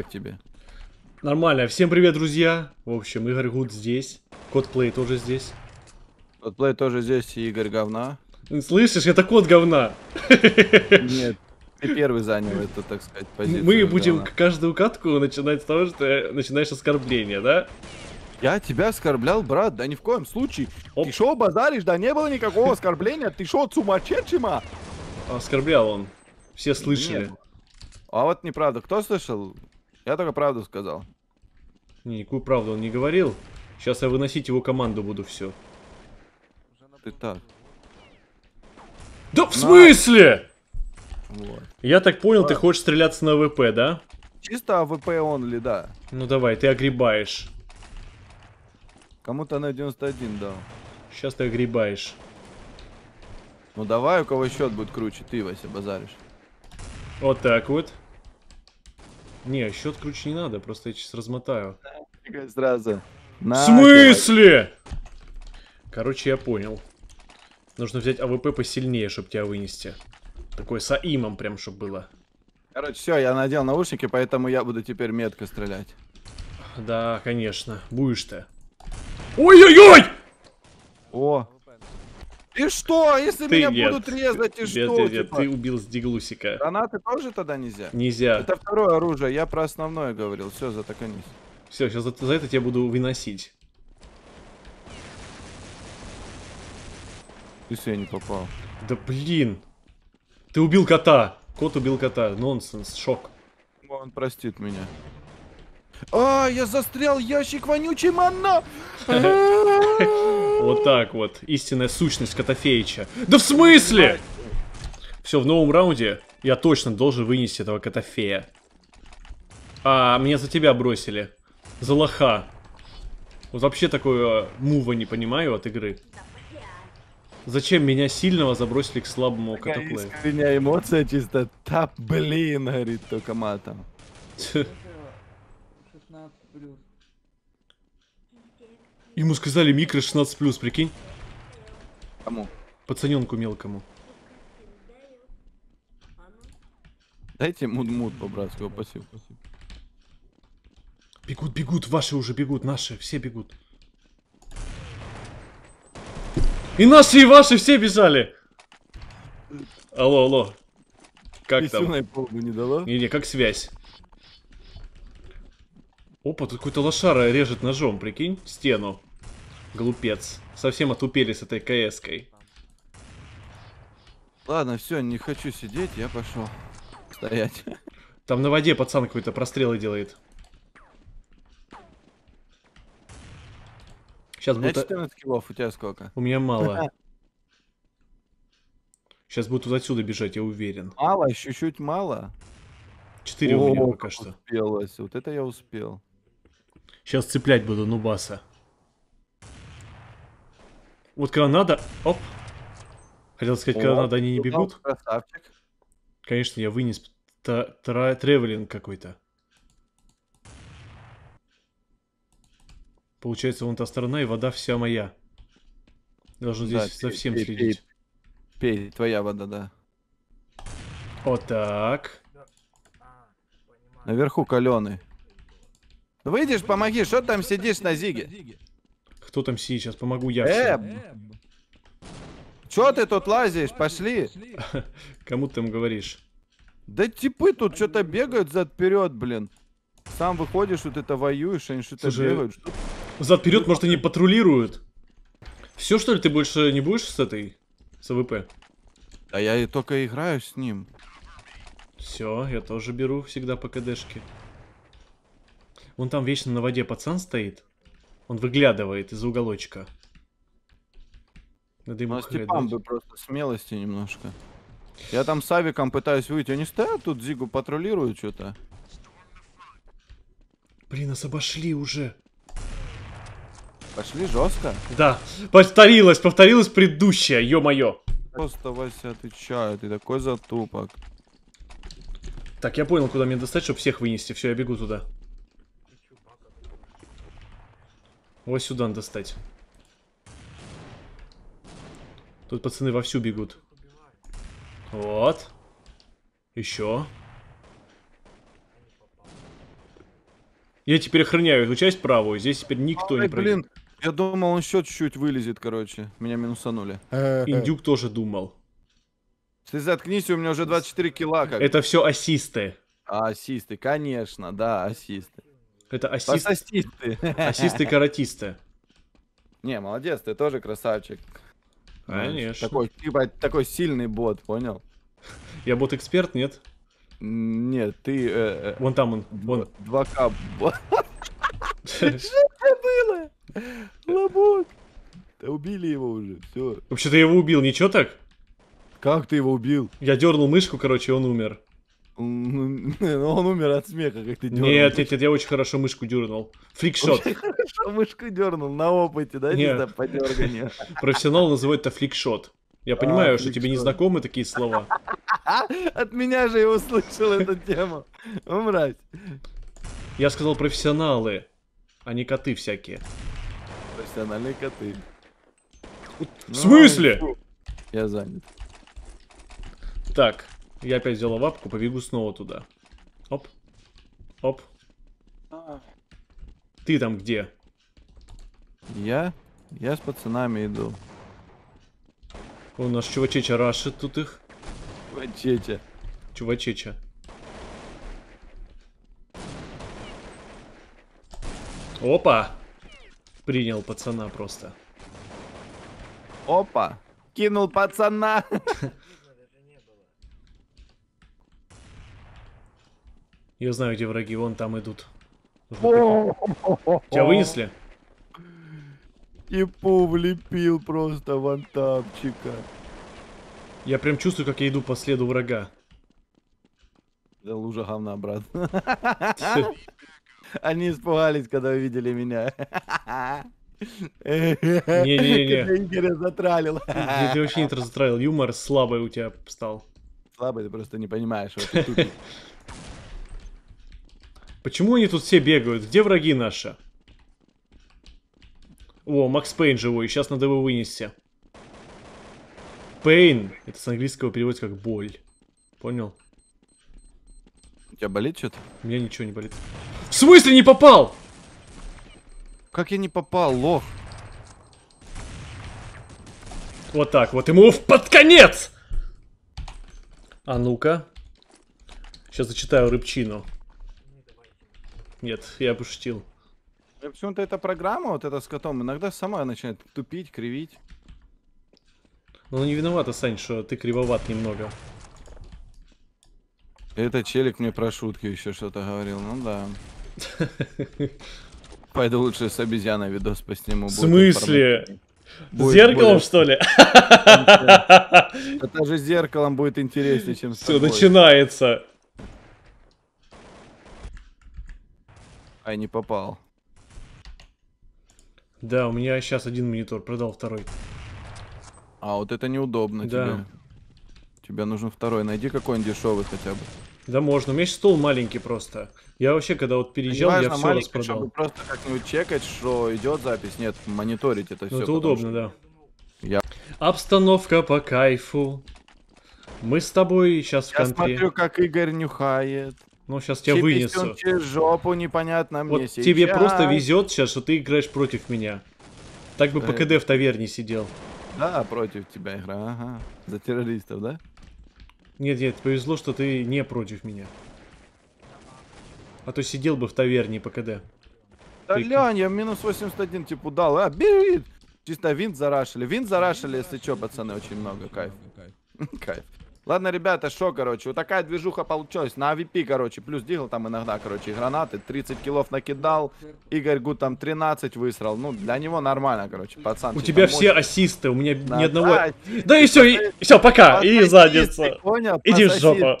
Как тебе? Нормально. Всем привет, друзья. В общем, Игорь Гуд здесь. Кот Плей тоже здесь. Кодплей тоже здесь, и Игорь говна. Слышишь, это кот говна. Нет, ты первый занял эту, так сказать, позицию. Мы будем говна. каждую катку начинать с того, что начинаешь оскорбление, да? Я тебя оскорблял, брат, да ни в коем случае. Оп. Ты шо базаришь? Да не было никакого оскорбления. Ты шо, сумасшедшима? Оскорблял он. Все слышали. Нет. А вот неправда. Кто слышал? Я только правду сказал. Не, Никакую правду он не говорил. Сейчас я выносить его команду буду все. Ты так. Да в смысле? Вот. Я так понял, ты хочешь стреляться на АВП, да? Чисто АВП only, да. Ну давай, ты огребаешь. Кому-то на 91 дал. Сейчас ты огребаешь. Ну давай, у кого счет будет круче, ты, Вася, базаришь. Вот так вот. Не, счет круче не надо, просто я сейчас размотаю. Сразу. В смысле? Короче, я понял. Нужно взять АВП посильнее, чтобы тебя вынести. Такой с aim ом прям, чтобы было. Короче, все, я надел наушники, поэтому я буду теперь метко стрелять. Да, конечно. Будешь ты. Ой-ой-ой! О! И что, если Ты меня нет. будут резать, и Нет, что? нет, нет, типа? ты убил с диглусика. Гранаты тоже тогда нельзя? Нельзя. Это второе оружие, я про основное говорил. Все, затаканись. Все, сейчас за, за это тебя буду выносить. Ты все, я не попал. Да блин. Ты убил кота. Кот убил кота. Нонсенс, шок. Он простит меня. А, я застрял ящик вонючий манна! Вот так вот. Истинная сущность Котофеича. Да в смысле? Все, в новом раунде я точно должен вынести этого Котофея. А, меня за тебя бросили. За лоха. Вот вообще такое мува не понимаю от игры. Зачем меня сильного забросили к слабому Котоплею? искренняя эмоция чисто. Да блин, говорит только матом. 16 плюс. Ему сказали микро 16+, прикинь? Кому? Пацаненку мелкому. Дайте муд-муд по-братски, О, спасибо, спасибо. Бегут, бегут, ваши уже бегут, наши, все бегут. И наши, и ваши все бежали. Алло, алло. Как там? Писюной полбу не дало? Не-не, как связь? Опа, тут какой-то лошара режет ножом, прикинь, стену. Глупец. Совсем отупели с этой КС-кой. Ладно, все, не хочу сидеть, я пошел. Стоять. Там на воде пацан какой-то прострелы делает. Сейчас У меня будут... 14 килов, у тебя сколько? У меня мало. Сейчас будут вот отсюда бежать, я уверен. Мало, чуть-чуть мало. Четыре у меня пока что. Успел, Вася, вот это я успел. Сейчас цеплять буду Нубаса. Вот когда надо... Оп. Хотел сказать, когда О, надо, они не ну, бегут. Красавчик. Конечно, я вынес тревелинг какой-то. Получается, вон та сторона, и вода вся моя. Должен Да, здесь за пей, всем пей, следить. Пей, твоя вода, да. Вот так. Наверху каленый. Выйдешь, помоги, что там сидишь на зиге? Кто там сидит? Сейчас помогу я. Э, всем. Чё ты тут лазишь? Пошли. Кому ты там говоришь? Да типы тут что-то бегают зад вперед, блин. Сам выходишь, вот это воюешь, они что-то бегают. Зад вперед, может, они патрулируют. Все, что ли, ты больше не будешь с этой? С АВП? А я и только играю с ним. Все, я тоже беру всегда по КДшке. Вон там вечно на воде пацан стоит. Он выглядывает из уголочка. Надо ему хэт типам дать. бы просто смелости немножко. Я там с авиком пытаюсь выйти. Они стоят тут, Зигу патрулируют что-то. Блин, нас обошли уже. Пошли жестко. Да, повторилось, повторилось предыдущее, ё-моё. Просто Вася отвечаю, ты такой затупок. Так, я понял, куда мне достать, чтобы всех вынести. Все, я бегу туда. Вот сюда надо достать. Тут пацаны вовсю бегут. Вот. Еще. Я теперь охраняю эту часть правую, здесь теперь никто Ай, не пройдет. блин, я думал, он еще чуть-чуть вылезет, короче. Меня минусанули. Индюк тоже думал. Ты заткнись, у меня уже 24 кило. Как... Это все ассисты. А, ассисты, конечно, да, ассисты. Это ассист... Ассисты. ассисты-каратисты. Не, молодец, ты тоже красавчик. Конечно. Такой, типа, такой сильный бот, понял? Я бот-эксперт, нет? Нет, ты... э, э, Вон там он. Вон. 2К бот. Что было? Лобок. Да убили его уже, все. Вообще-то я его убил, ничего так? Как ты его убил? Я дернул мышку, короче, он умер. Ну, он умер от смеха, как ты дернул. Нет, нет, нет, я очень хорошо мышку дернул. Фликшот. Очень хорошо мышку дернул на опыте, да, Нет. чисто по дерганию. Профессионал называет это фликшот. Я понимаю, что тебе не знакомы такие слова. От меня же я услышал эту тему. Мразь. Я сказал профессионалы, а не коты всякие. Профессиональные коты. В смысле? Ну, Я занят. Так, я опять взял лапку, побегу снова туда. Оп. Оп. Ты там где? Я? Я с пацанами иду. У нас чувачеча рашит тут их. Чеча. Чувачеча. Опа! Принял пацана просто. Опа! Кинул пацана! Я знаю, где враги, вон там идут. Тебя вынесли? Типу влепил просто вантапчика. Я прям чувствую, как я иду по следу врага. Да лужа говна, брат. Они испугались, когда увидели меня. Не-не-не. Игоря затралил. Ты, вообще не разотравил. Юмор слабый у тебя стал. Слабый, ты просто не понимаешь. вот ты тупик. Почему они тут все бегают? Где враги наши? О, Макс Пейн живой, сейчас надо его вынести. Пейн, это с английского переводится как боль. Понял? У тебя болит что-то? У меня ничего не болит. В смысле не попал? Как я не попал, лох? Вот так, вот ему в под конец! А ну-ка. Сейчас зачитаю рыбчину. Нет, я пошутил. Я Почему-то эта программа, вот эта с котом, иногда сама начинает тупить, кривить. Она не виновата, Сань, что ты кривоват немного. Это челик мне про шутки еще что-то говорил, ну да. Пойду лучше с обезьяной видос посниму. В смысле? Будет зеркалом, более- что ли? Это же зеркалом будет интереснее, чем с Все, начинается. Ай, не попал. Да, у меня сейчас один монитор, продал второй. А, вот это неудобно Да. тебе. Тебе нужен второй. Найди какой-нибудь дешевый хотя бы. Да можно, у меня сейчас стол маленький просто. Я вообще, когда вот переезжал, я Неважно, все распродал. чтобы просто как-нибудь чекать, что идет запись. Нет, мониторить это все. Ну это удобно, да. Я- Обстановка по кайфу. Мы с тобой сейчас в Я контре. смотрю, как Игорь нюхает. Ну, сейчас тебя вынесу. через жопу, непонятно мне Вот тебе просто сейчас. везет сейчас, что ты играешь против меня. Так бы по Э. КД в таверне сидел. Да, против тебя игра, ага. За террористов, да? Нет, нет, повезло, что ты не против меня. А то сидел бы в таверне по КД. Да Ты- глянь, я минус 81 типа дал. А, бери! Чисто винт зарашили. Винт зарашили, если что, пацаны, очень много. Кайф. Кайф. Ладно, ребята, что, короче, вот такая движуха получилась. На AVP, короче, плюс дигл там иногда, короче, гранаты. 30 килов накидал. Игорь Гуд там 13 высрал. Ну, для него нормально, короче, пацан. У тебя все ассисты, у меня Да, ни одного... да, Да и все, и все, пока, и задница. Понял? Иди в жопу.